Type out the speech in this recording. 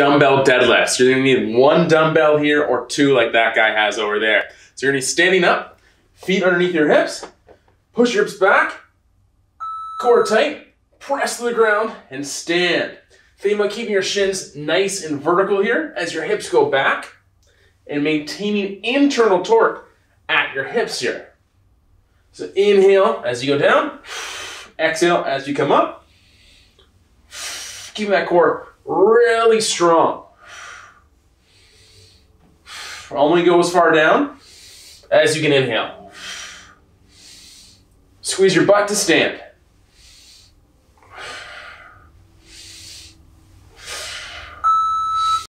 dumbbell deadlifts. You're gonna need one dumbbell here or two like that guy has over there. So you're gonna be standing up, feet underneath your hips, push your hips back, core tight, press to the ground, and stand. Think about keeping your shins nice and vertical here as your hips go back and maintaining internal torque at your hips here. So inhale as you go down, exhale as you come up. Keeping that core really strong. Only go as far down as you can inhale. Squeeze your butt to stand.